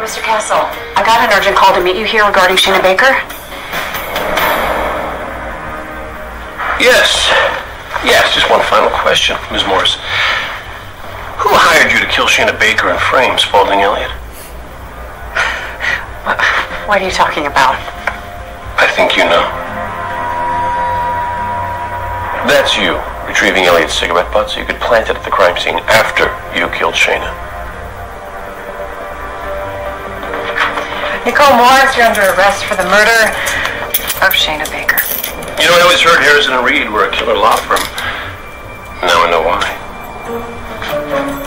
Mr. Castle, I got an urgent call to meet you here regarding Shana Baker. Yes. Yes, just one final question, Ms. Morris. Who hired you to kill Shana Baker and frame Spaulding Elliott? What are you talking about? I think you know. That's you, retrieving Elliott's cigarette butt so you could plant it at the crime scene after you Nicole Morris, you're under arrest for the murder of Shana Baker. You know, I always heard Harrison and Reed were a killer law firm. Now I know why.